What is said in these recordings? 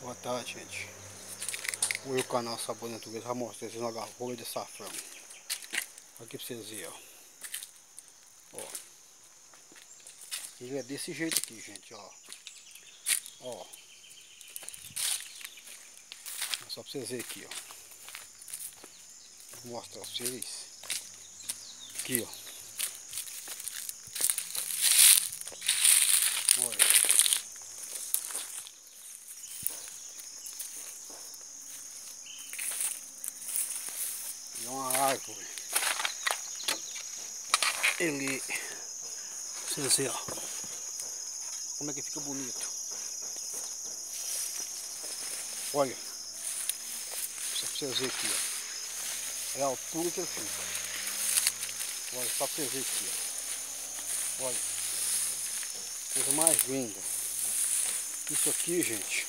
Boa tarde, gente. O canal Sabor Natureza vai mostrar vocês uma arroz de safrão. Aqui pra vocês verem, ó. ó. Ele é desse jeito aqui, gente, ó. Ó. Só pra vocês verem aqui, ó. Vou mostrar pra vocês. Aqui, ó. Olha. É uma árvore. Ele. Vocês verem, ó. Como é que fica bonito. Olha. Só pra vocês verem aqui, ó. É a altura que ele fica. Olha, só pra vocês verem aqui, ó. Olha. Coisa mais linda. Isso aqui, gente.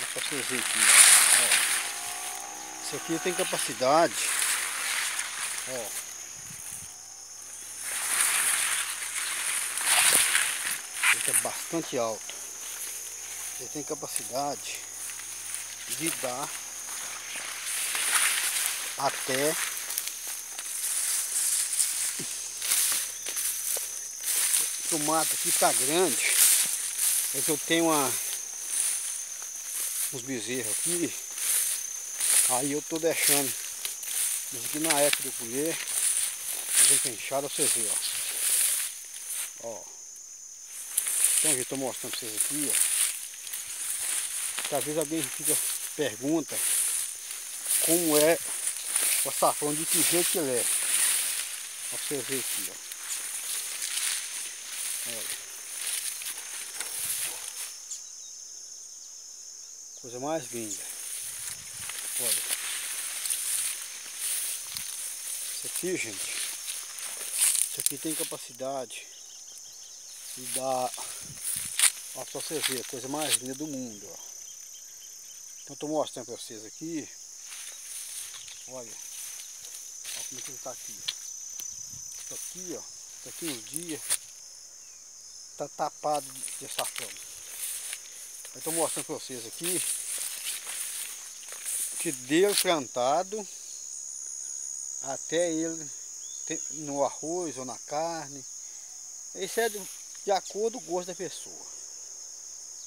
É só pra vocês aqui, ó. ó. Aqui tem capacidade. Ó. Ele é bastante alto. Ele tem capacidade de dar até o mato aqui tá grande. É que eu tenho uma, uns bezerros aqui Aí eu tô deixando isso aqui na época do colher. Vem com enxada vocês verem, ó. Ó. Então eu tô mostrando pra vocês aqui, ó. Que às vezes alguém fica, pergunta como é o açafrão, de que jeito que ele é. Pra vocês verem aqui, ó. Olha. Coisa mais linda. Olha. Isso aqui, gente. Isso aqui tem capacidade de dar. Ó, pra vocês verem, a coisa mais linda do mundo, ó. Então tô mostrando pra vocês aqui. Olha. Olha como é que ele tá aqui. Isso aqui, ó. Isso aqui uns dias. Tá tapado de safrão. Eu tô mostrando pra vocês aqui que deu plantado até ele no arroz ou na carne. Isso é de, de acordo com o gosto da pessoa.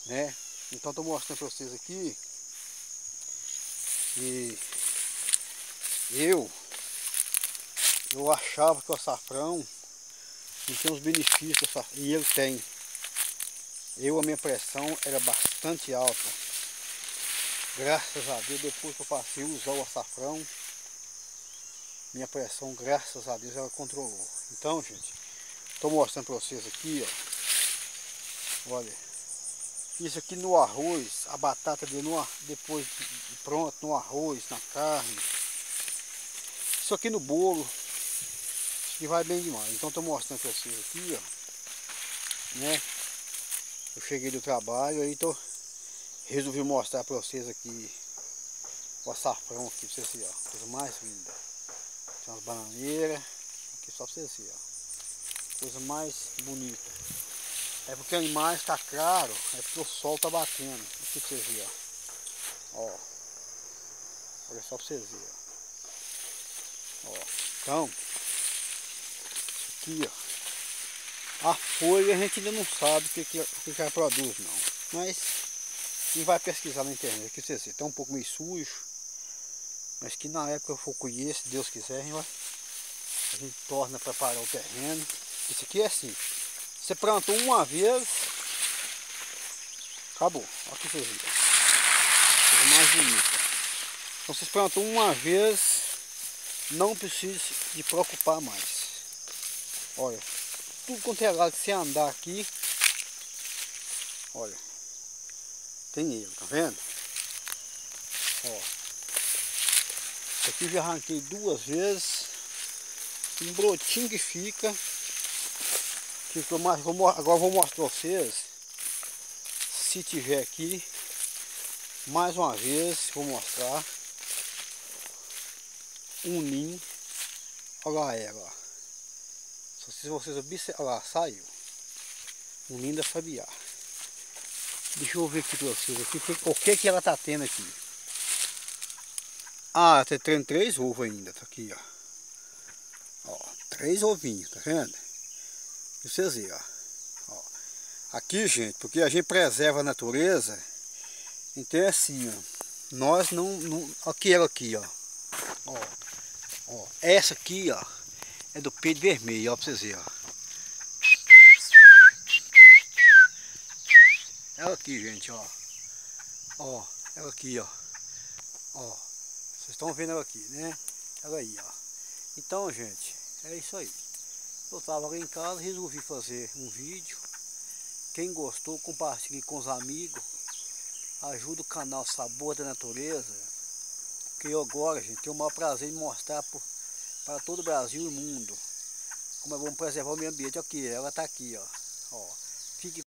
Né? Então estou mostrando para vocês aqui que eu eu achava que o açafrão não tinha os benefícios e ele tem. Eu a minha pressão era bastante alta. Graças a Deus, depois que eu passei a usar o açafrão, minha pressão, graças a Deus, ela controlou. Então, gente, estou mostrando para vocês aqui, ó. Olha, isso aqui no arroz, a batata de no, depois de pronto, no arroz, na carne. Isso aqui no bolo, que vai bem demais. Então estou mostrando para vocês aqui, ó. Né? Eu cheguei do trabalho, aí tô resolvi mostrar para vocês aqui o açafrão aqui para vocês verem, ó, coisa mais linda. Tem umas bananeiras, aqui só para vocês verem, ó. Coisa mais bonita. É porque a imagem está claro, é porque o sol está batendo. Aqui para vocês verem, ó. ó. Olha só para vocês verem, ó. ó. Então, aqui, ó. A folha a gente ainda não sabe o que, que, que ela produz não. Mas e vai pesquisar na internet, que vocês está um pouco meio sujo, mas que na época eu colher, se Deus quiser, a gente, torna para preparar o terreno. Isso aqui é assim, você plantou uma vez, acabou, olha que vocês viram. Coisa mais bonita. Então vocês plantou uma vez, não precisa de preocupar mais. Olha, tudo quanto é lado que você andar aqui, olha, tem ele, tá vendo? Ó. Aqui já arranquei duas vezes. Um brotinho que fica. Que eu agora vou mostrar pra vocês. Se tiver aqui. Mais uma vez, vou mostrar. Um ninho. Olha ela. Se vocês observarem, olha lá, saiu. Um ninho da sabiá. Deixa eu ver aqui pra vocês aqui, o que que ela tá tendo aqui. Ah, tá tendo três ovos ainda, tá aqui, ó. Ó, três ovinhos, tá vendo? E vocês verem, ó. ó. Aqui, gente, porque a gente preserva a natureza, então é assim, ó. Nós não, não aqui ela aqui, ó. Ó, ó. Essa aqui, ó, é do peito vermelho, ó, pra vocês verem, ó. Ela aqui, gente, ó. Ó, ela aqui, ó. Ó. Vocês estão vendo ela aqui, né? Ela aí, ó. Então, gente, é isso aí. Eu estava lá em casa, resolvi fazer um vídeo. Quem gostou, compartilhe com os amigos. Ajuda o canal Sabor da Natureza. Que eu agora, gente, tenho o maior prazer em mostrar para todo o Brasil e o mundo. Como é bom preservar o meio ambiente. Aqui, ela está aqui, ó. ó. Fique